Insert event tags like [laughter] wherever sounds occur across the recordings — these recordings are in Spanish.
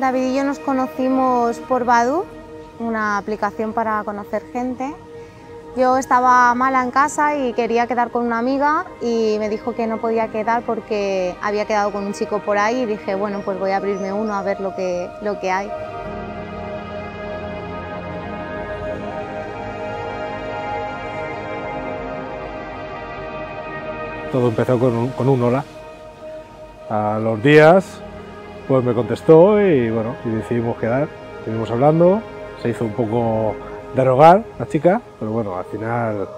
David y yo nos conocimos por Badu, una aplicación para conocer gente. Yo estaba mala en casa y quería quedar con una amiga y me dijo que no podía quedar porque había quedado con un chico por ahí y dije, bueno, pues voy a abrirme uno a ver lo que, lo que hay. Todo empezó con un, con un hola. A los días pues me contestó y bueno, y decidimos quedar. Estuvimos hablando, se hizo un poco de rogar la chica, pero bueno, al final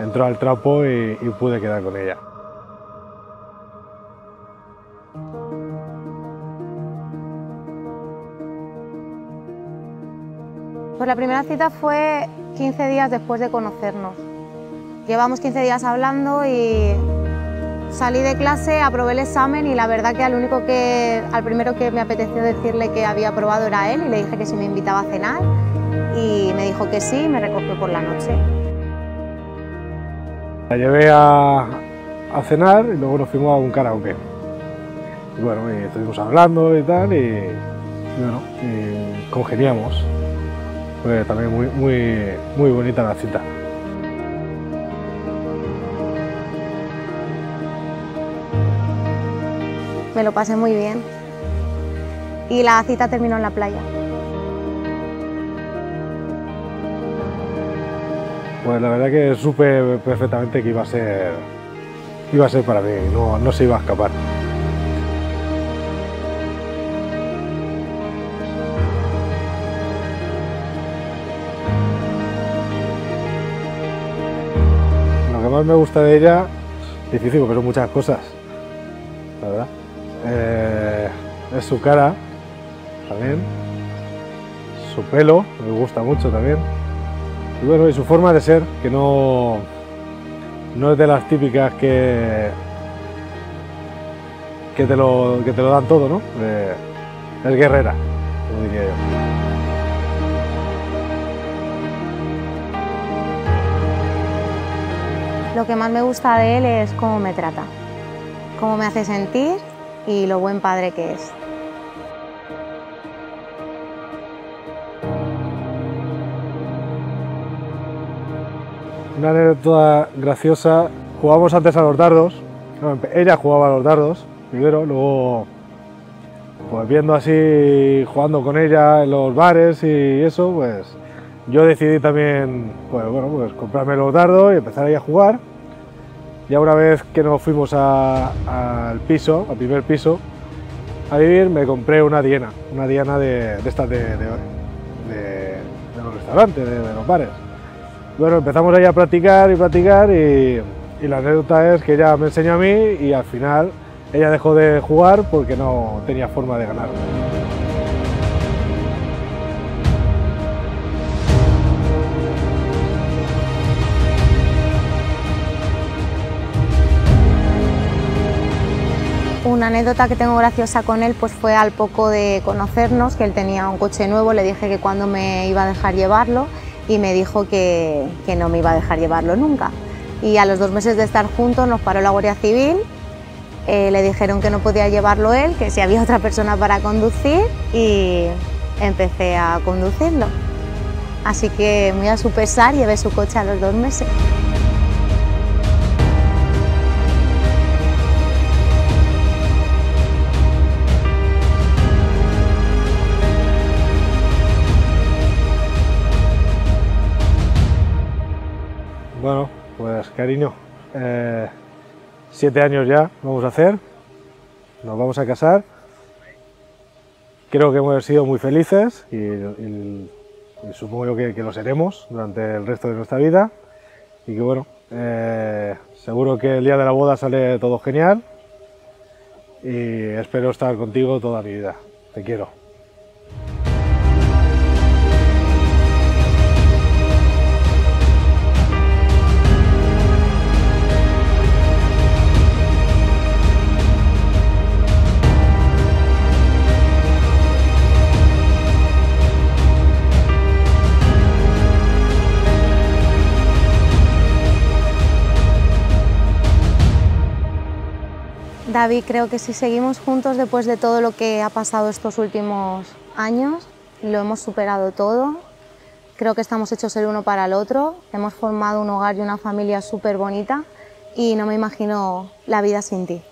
entró al trapo y, y pude quedar con ella. Pues la primera cita fue 15 días después de conocernos. Llevamos 15 días hablando y salí de clase, aprobé el examen y la verdad que al único que, al primero que me apeteció decirle que había aprobado era él y le dije que si me invitaba a cenar y me dijo que sí y me recogió por la noche. La llevé a, cenar y luego nos fuimos a un karaoke. Bueno, estuvimos hablando y tal y, bueno, congeniamos. También muy, muy, muy bonita la cita. Me lo pasé muy bien y la cita terminó en la playa. Pues la verdad que supe perfectamente que iba a ser, iba a ser para mí, no, no se iba a escapar. Lo que más me gusta de ella, difícil porque son muchas cosas, la verdad. Eh, es su cara también, su pelo, me gusta mucho también. Y bueno, y su forma de ser, que no, no es de las típicas que, que, te, lo, que te lo dan todo, ¿no? Es guerrera, como diría yo. Lo que más me gusta de él es cómo me trata, cómo me hace sentir y lo buen padre que es. Una anécdota graciosa, jugábamos antes a los dardos, ella jugaba a los dardos primero, luego pues viendo así, jugando con ella en los bares y eso, pues yo decidí también, pues bueno, pues comprarme los dardos y empezar ahí a jugar. Ya una vez que nos fuimos al piso, al primer piso, a vivir, me compré una diana, una diana de, estas de, los restaurantes, de, de los bares. Bueno, empezamos ahí a practicar y practicar y, y la anécdota es que ella me enseñó a mí y al final ella dejó de jugar porque no tenía forma de ganar. Una anécdota que tengo graciosa con él pues fue al poco de conocernos, que él tenía un coche nuevo, le dije que cuando me iba a dejar llevarlo y me dijo que, que no me iba a dejar llevarlo nunca. Y a los dos meses de estar juntos nos paró la Guardia Civil, eh, le dijeron que no podía llevarlo él, que si había [laughs] otra persona para conducir y empecé a conducirlo. Así que muy a su pesar llevé su coche a los dos meses. Cariño, eh, siete años ya vamos a hacer, nos vamos a casar. Creo que hemos sido muy felices y, supongo que, que lo seremos durante el resto de nuestra vida. Y que bueno, eh, seguro que el día de la boda sale todo genial y espero estar contigo toda mi vida. Te quiero. David, creo que si seguimos juntos después de todo lo que ha pasado estos últimos años, lo hemos superado todo, creo que estamos hechos el uno para el otro, hemos formado un hogar y una familia súper bonita y no me imagino la vida sin ti.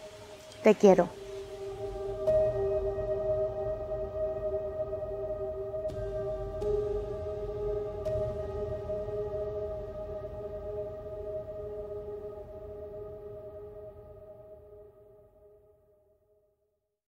Te quiero.